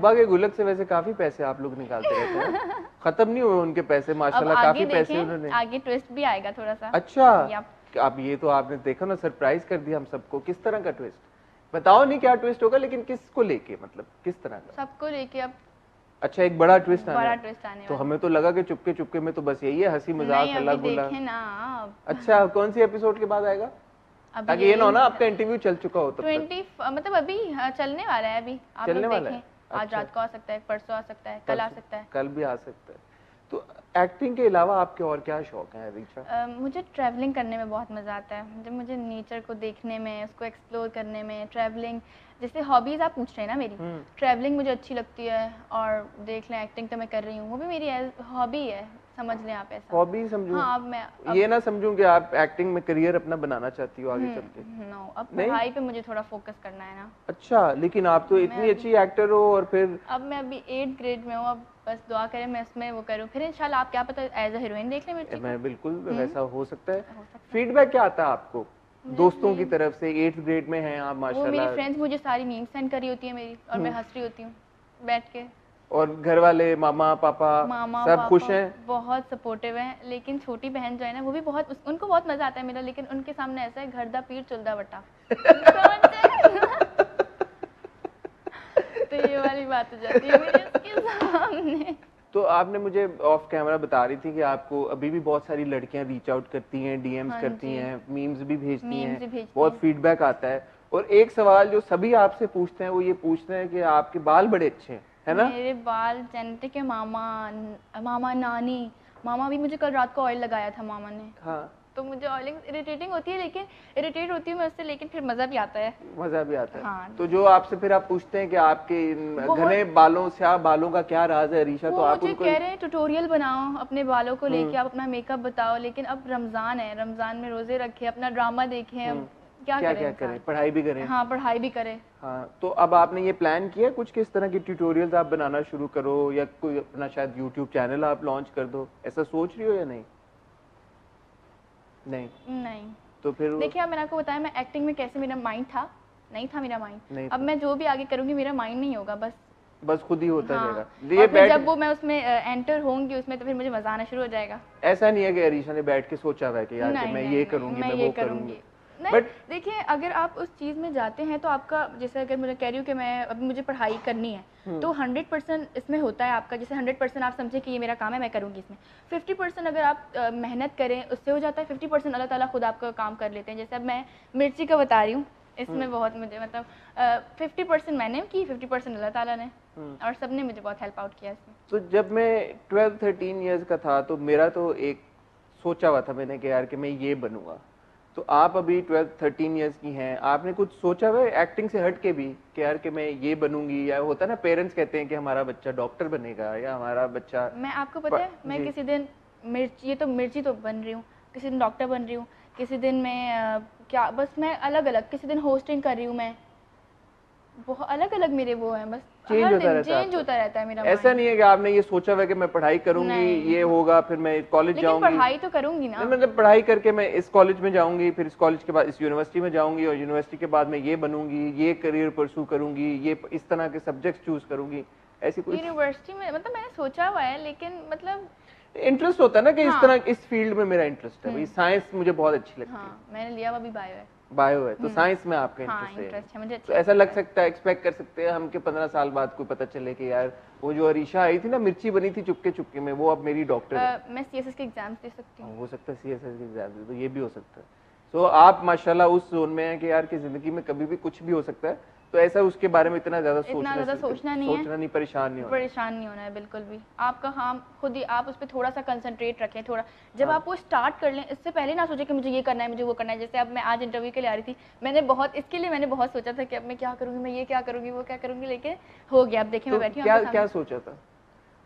अब्बा के गुलक से वैसे काफ़ी पैसे आप लोग निकालते रहते हैं। खत्म नहीं हुए उनके पैसे माशाल्लाह काफ़ी पैसे उन्होंने। आगे ट्विस्ट भी आएगा थोड़ा सा अच्छा. अब ये तो आपने देखा ना सरप्राइज़ कर दिया हम सबको किस तरह का ट्विस्ट बताओ नहीं क्या ट्विस्ट होगा लेकिन किसको लेके मतलब किस तरह का? सबको लेके अब अच्छा एक बड़ा ट्विस्ट आने बड़ा ट्विस्ट आने तो हमें तो लगा कि चुपके चुपके में तो बस यही है हँसी मज़ाक हल्ला गुल्ला। अच्छा कौन सी एपिसोड के बाद आएगा? अभी ताकि ये ना हो ना आपका इंटरव्यू चल चुका हो तक। ट्वेंटी मतलब अभी हाँ, चलने वाला है अभी। आप चलने वाला है? आज अच्छा। रात को आ सकता है परसों आ सकता है कल आ सकता है। कल भी आ सकता है। तो एक्टिंग के अलावा आपके और क्या शौक हैं रीचा अ, मुझे ट्रैवलिंग करने में बहुत मज़ा आता है। जब मुझे नेचर को देखने में उसको एक्सप्लोर करने में ट्रैवलिंग जैसे हॉबीज़ आप पूछ रहे हैं ना मेरी हम्म। ट्रैवलिंग मुझे अच्छी लगती है और देख लें एक्टिंग तो मैं कर रही हूँ वो भी मेरी हॉबी है समझ लें आप ऐसा। हॉबी समझूं। हाँ अब मैं अब, ये ना समझूं कि आप एक्टिंग में करियर अपना बनाना चाहती हो आगे चल के नो अब पढ़ाई पे मुझे थोड़ा फोकस करना है ना। अच्छा लेकिन आप तो इतनी अच्छी एक्टर हो और फिर अब मैं अभी एट ग्रेड में हूँ अब बस दुआ करें मैं इसमें वो करूँ। फिर इंशाल्लाह आप क्या पता एज अ हीरोइन देख लें मिर्ची मैं बिल्कुल वैसा हो सकता है। फीडबैक क्या आता है आपको? दोस्तों की तरफ़ से एट्थ ग्रेड में हैं आप वो मेरी फ्रेंड्स मुझे सारी मीम सेंड करी होती है मेरी और मैं हंस रही होती हूँ बैठ के। और घर वाले मामा पापा मामा सब खुश हैं? बहुत सपोर्टिव हैं लेकिन छोटी बहन जो है ना वो भी बहुत उनको बहुत मज़ा आता है मेरा लेकिन उनके सामने ऐसा है घर दा पीर चुलदा बटा तो ये वाली बात हो जाती है सामने। तो आपने मुझे ऑफ़ कैमरा बता रही थी कि आपको अभी भी बहुत सारी लड़कियाँ रीच आउट करती हैं डीएम्स हाँ करती। हैं मीम्स भी भेजती हैं बहुत फीडबैक आता है। और एक सवाल जो सभी आपसे पूछते हैं वो ये पूछते हैं कि आपके बाल बड़े अच्छे हैं है ना? मेरे बाल जेनेटिक है मामा मामा नानी। मामा भी मुझे कल रात को ऑयल लगाया था मामा ने। हाँ। तो मुझे ऑयलिंग इरिटेटिंग होती है लेकिन इरिटेट होती हूँ मैं उससे लेकिन फिर मज़ा भी आता है। मज़ा भी आता है। हाँ। तो जो आपसे फिर आप पूछते हैं कि आपके इन घने बालों स्याह बालों का क्या राज है रीशा तो आप उनको कह रहे हैं ट्यूटोरियल बनाओ अपने बालों को हम्म। लेके आप अपना मेकअप बताओ लेकिन अब रमज़ान है रमज़ान में रोज़े रखे अपना ड्रामा देखें अब क्या हम्म। क्या करें क्या करें पढ़ाई भी करें। हाँ पढ़ाई भी करें। हाँ तो अब आपने ये प्लान किया कुछ किस तरह की ट्यूटोरियल्स आप बनाना शुरू करो या कोई अपना शायद यूट्यूब चैनल आप लॉन्च कर दो? ऐसा सोच रही हो या नहीं? नहीं। नहीं। तो फिर देखिए अब मैंने आपको बताया मैं एक्टिंग में कैसे मेरा माइंड था? नहीं था मेरा माइंड अब मैं जो भी आगे करूँगी मेरा माइंड नहीं होगा बस। बस खुद ही होता हाँ। जाएगा ये बैठ जब वो मैं उसमें एंटर होंगी उसमें तो फिर मुझे मज़ा आना शुरू हो जाएगा। ऐसा नहीं है कि अरीशा ने बैठ के सोचा हुआ है कि यार मैं ये करूँगी मैं वो करूँगी। नहीं But- देखिए अगर आप उस चीज़ में जाते हैं तो आपका जैसे अगर मुझे कह रही हूँ कि मैं अभी मुझे पढ़ाई करनी है हम्म। तो हंड्रेड परसेंट इसमें होता है आपका जैसे हंड्रेड परसेंट आप समझे कि ये मेरा काम है मैं करूँगी इसमें फिफ्टी परसेंट अगर आप मेहनत करें उससे हो जाता है फिफ्टी परसेंट अल्लाह ताला खुद आपका काम कर लेते हैं जैसे अब मैं मिर्ची का बता रही हूँ इसमें हम्म। बहुत मुझे मतलब फिफ्टी परसेंट मैंने की फिफ्टी परसेंट अल्लाह ताला ने हम्म। और सबने मुझे बहुत हेल्प आउट किया इसमें तो जब मैं ट्वेल्व थर्टीन ईयर्स का था तो मेरा तो एक सोचा हुआ था मैंने कि यार कि मैं ये बनूँगा तो आप अभी ट्वेल्थ थर्टीन ईयर्स की हैं। आपने कुछ सोचा हुआ एक्टिंग से हट के भी कि यार कि मैं ये बनूँगी या होता ना पेरेंट्स कहते हैं कि हमारा बच्चा डॉक्टर बनेगा या हमारा बच्चा मैं आपको पता है मैं किसी दिन मिर्च ये तो मिर्ची तो बन रही हूँ किसी दिन डॉक्टर बन रही हूँ किसी दिन मैं क्या बस मैं अलग अलग किसी दिन होस्टिंग कर रही हूँ मैं। बहुत अलग अलग मेरे वो हैं बस हर होता रहता चेंज होता रहता है मेरा ऐसा नहीं है कि आपने ये सोचा हुआ है कि मैं पढ़ाई करूँगी ये होगा फिर मैं कॉलेज जाऊँगी। पढ़ाई तो करूँगी ना। मतलब पढ़ाई करके मैं इस कॉलेज में जाऊँगी फिर इस कॉलेज के बाद इस यूनिवर्सिटी में जाऊँगी और यूनिवर्सिटी के बाद मैं ये बनूँगी ये करियर परसू करूँगी ये इस तरह के सब्जेक्ट चूज़ करूँगी ऐसी कोई यूनिवर्सिटी में मतलब मैंने सोचा हुआ है लेकिन मतलब इंटरेस्ट होता है ना कि इस हाँ। तरह इस फ़ील्ड में मेरा इंटरेस्ट है। साइंस मुझे बहुत अच्छी लगती है हाँ। मैंने लिया हुआ भी बायो है। बायो है तो साइंस में आपका हाँ इंटरेस्ट है। है मुझे तो ऐसा लग सकता है एक्सपेक्ट कर सकते हैं हम के पंद्रह साल बाद कोई पता चले कि यार वो जो अरीशा आई थी ना मिर्ची बनी थी चुपके चुपके में वो अब मेरी डॉक्टर है। मैं सीएसएस के एग्ज़ाम्स दे सकती हूँ। हो सकता है सीएसएस के एग्ज़ाम दे, तो ये भी हो सकता है। तो आप माशाल्लाह उस जोन में है कि यार की ज़िंदगी में कभी भी कुछ भी हो सकता है। तो ऐसा उसके बारे में इतना ज़्यादा सोचना ज़्यादा सोचना नहीं है। सोचना नहीं परेशान नहीं होना। परेशान नहीं होना है बिल्कुल भी। आपका हम खुद ही आप उस पर थोड़ा सा कंसंट्रेट रखें थोड़ा। जब हाँ। आप वो स्टार्ट कर लें इससे पहले ना सोचे कि मुझे ये करना है मुझे वो करना है। जैसे अब मैं आज इंटरव्यू के लिए आ रही थी मैंने बहुत इसके लिए मैंने बहुत सोचा था कि अब मैं क्या करूँगी मैं ये क्या करूँगी वो क्या करूँगी लेकिन हो गया। अब देखिए तो मैं बैठी क्या। सोचा था?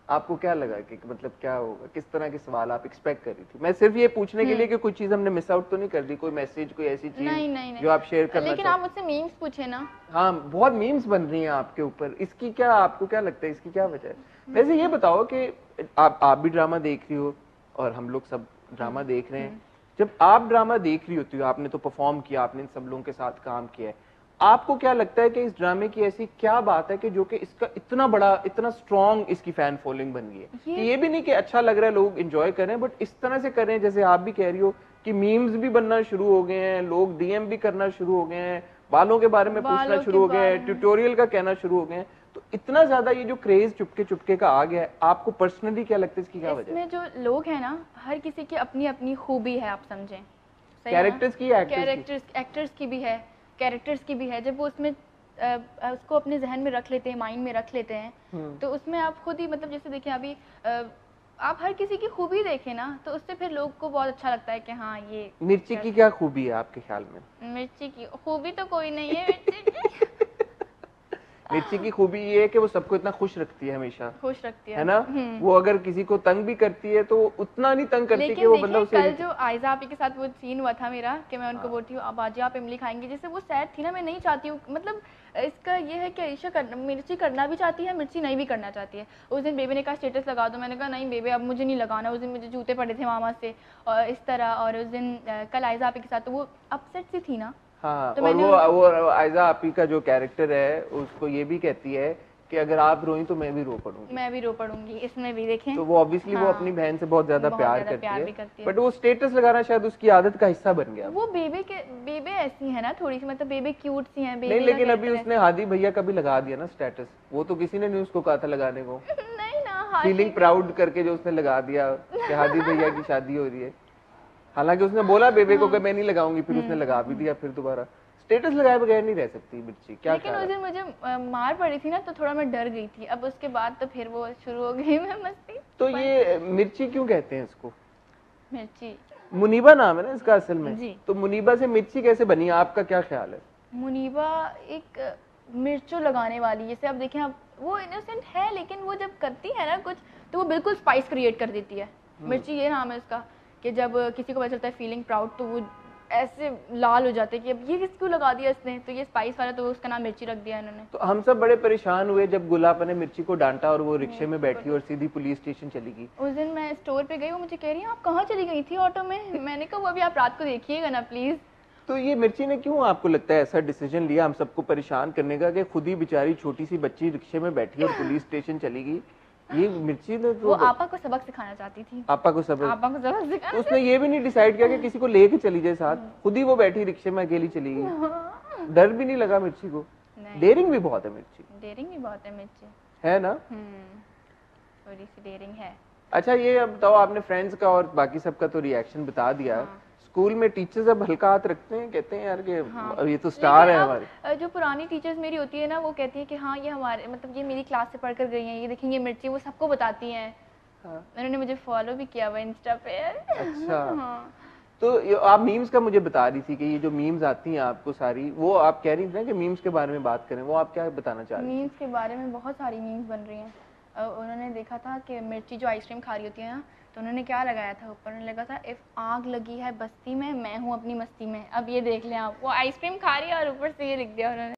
आपको क्या लगा कि मतलब क्या होगा? किस तरह के सवाल आप एक्सपेक्ट कर रही थी? मैं सिर्फ़ ये पूछने के लिए कि कोई चीज़ हमने मिस आउट तो नहीं कर दी? कोई मैसेज कोई ऐसी नहीं नहीं चीज़ नहीं। जो आप शेयर करना लेकिन आप मुझसे मीम्स पूछे ना। हाँ बहुत मीम्स बन रही हैं आपके ऊपर। इसकी क्या आपको क्या लगता है? इसकी क्या वजह है? वैसे ये बताओ कि आप आप भी ड्रामा देख रही हो और हम लोग सब ड्रामा देख रहे हैं। जब आप ड्रामा देख रही होती हो आपने तो परफॉर्म किया आपने इन सब लोगों के साथ काम किया है। आपको क्या लगता है कि इस ड्रामे की ऐसी क्या बात है कि जो कि इसका इतना बड़ा इतना स्ट्रॉन्ग इसकी फ़ैन फॉलोइंग बन गई है? ये- ये भी नहीं कि अच्छा लग रहा है लोग एंजॉय कर रहे हैं बट इस तरह से कर जैसे आप भी कह रही हो कि मीम्स भी बनना शुरू हो गए हैं लोग डीएम भी करना शुरू हो गए हैं बालों के बारे में पूछना शुरू हो गए हैं ट्यूटोरियल का कहना शुरू हो गए हैं। तो इतना ज़्यादा ये जो क्रेज चुपके चुपके का आ गया है आपको पर्सनली क्या लगता है इसकी क्या वजह है? इसमें जो लोग हैं ना हर किसी की अपनी अपनी खूबी है आप समझें? कैरेक्टर्स की एक्टर्स की भी है। कैरेक्टर्स की भी है जब वो उसमें अ, उसको अपने जहन में रख लेते हैं माइंड में रख लेते हैं हम्म। तो उसमें आप खुद ही मतलब जैसे देखिए अभी आप हर किसी की खूबी देखे ना तो उससे फिर लोग को बहुत अच्छा लगता है कि हाँ ये मिर्ची की क्या खूबी है आपके ख्याल में मिर्ची की खूबी तो कोई नहीं है मिर्ची की मिर्ची की खूबी ये है कि वो सबको इतना खुश रखती है हमेशा। खुश रखती है। है ना? हम्म। वो अगर किसी को तंग भी करती है तो उतना नहीं तंग करती कि वो बंदा उसे कल जो आयजा आपी के साथ वो सीन हुआ था मेरा कि मैं हाँ। उनको बोलती हूँ अब आजी आप इमली खाएँगे। जैसे वो सैड थी ना मैं नहीं चाहती हूँ। मतलब इसका ये है कि आयशा करना मिर्ची करना भी चाहती है मिर्ची नहीं भी करना चाहती है। उस दिन बेबी ने कहा स्टेटस लगा दो। मैंने कहा नहीं बेबी अब मुझे नहीं लगाना। उस दिन मुझे जूते पड़े थे मामा से और इस तरह और उस दिन कल आयजा आपी के साथ तो वो अपसेट सी थी ना। हाँ तो और वो वो आयजा आपी का जो कैरेक्टर है उसको ये भी कहती है कि अगर आप रोई तो मैं भी रो पड़ूँगी। मैं भी रो पड़ूँगी इसमें भी देखें। तो वो ऑब्वियसली हाँ, वो। अपनी बहन से बहुत ज़्यादा प्यार करती प्यार है। करती है। बट वो स्टेटस लगाना शायद उसकी आदत का हिस्सा बन गया। वो बेबे के बेबे ऐसी है ना थोड़ी सी मतलब बेबे क्यूट सी हैं बेबे नहीं लेकिन अभी उसने हादी भैया का भी लगा दिया ना स्टेटस वो तो किसी ने नहीं उसको कहा था लगाने को। नहीं ना फीलिंग प्राउड करके जो उसने लगा दिया कि हादी भैया की शादी हो रही है। हालाँकि उसने बोला बेबे को कि मैं नहीं लगाऊँगी। फिर उसने लगा भी दिया फिर दोबारा। स्टेटस लगाए बगैर नहीं रह सकती मिर्ची क्या लेकिन उस दिन मुझे मार पड़ी थी ना तो थोड़ा मैं डर गई थी। अब उसके बाद तो फिर वो शुरू हो गई मैं मस्ती। तो ये मिर्ची क्यों कहते हैं इसको? मिर्ची। मुनीबा नाम है ना इसका असल में? जी। तो मुनीबा से मिर्ची कैसे बनी आपका क्या ख्याल है? मुनीबा एक मिर्चो लगाने वाली जैसे आप देखें आप वो इनोसेंट है लेकिन वो जब करती है ना कुछ तो वो बिल्कुल स्पाइस क्रिएट कर देती है। हम्म। मिर्ची ये नाम है उसका। कि जब किसी को पता चलता है फीलिंग प्राउड तो वो ऐसे लाल हो जाते हैं कि अब ये किस क्यों लगा दिया इसने? तो ये स्पाइस वाला तो उसका नाम मिर्ची रख दिया इन्होंने। तो हम सब बड़े परेशान हुए जब गुलाब ने मिर्ची को डांटा और वो रिक्शे में बैठी और सीधी पुलिस स्टेशन चली गई। उस दिन मैं स्टोर पे गई वो मुझे कह रही है आप कहाँ चली गई थी ऑटो में? मैंने कहा वो अभी आप रात को देखिएगा ना प्लीज़ तो ये मिर्ची ने क्यों आपको लगता है ऐसा डिसीज़न लिया हम सबको परेशान करने का कि खुद ही बेचारी छोटी सी बच्ची रिक्शे में बैठी और पुलिस स्टेशन चली गई? ये मिर्ची ने तो वो तो आपा को सबक सिखाना चाहती थी। आपा को सब आपा को सबक सिखाना उसने ये भी नहीं डिसाइड किया कि किसी को लेके चली जाए साथ। खुद ही वो बैठी रिक्शे में अकेली चली गई। डर भी नहीं लगा मिर्ची को। डेयरिंग भी बहुत है मिर्ची। डेयरिंग भी बहुत है मिर्ची। है ना? हम्म। थोड़ी सी डेयरिंग है। अच्छा ये अब बताओ आपने फ्रेंड्स का और बाकी सबका तो रिएक्शन बता दिया। हाँ। स्कूल में टीचर्स अब हल्का हाथ रखते हैं कहते हैं यार कि हाँ। ये तो स्टार है हमारे। जो पुरानी टीचर्स मेरी होती है ना वो कहती है कि हाँ ये हमारे मतलब ये मेरी क्लास से पढ़कर गई हैं ये देखें ये मिर्ची वो सबको बताती हैं। हाँ। उन्होंने मुझे फॉलो भी किया हुआ इंस्टा पे। अच्छा। हाँ। तो आप मीम्स का मुझे बता रही थी कि ये जो मीम्स आती हैं आपको सारी वो आप कह रही थी ना कि मीम्स के बारे में बात करें वो आप क्या बताना चाह रही मीम्स के बारे में बहुत सारी मीम्स बन रही हैं। उन्होंने देखा था कि मिर्ची जो आइसक्रीम खा रही होती है ना तो उन्होंने क्या लगाया था ऊपर? उन्होंने लगा था, इफ़ आग लगी है बस्ती में, मैं हूँ अपनी मस्ती में। अब ये देख लें आप, वो आइसक्रीम खा रही है और ऊपर से ये लिख दिया उन्होंने।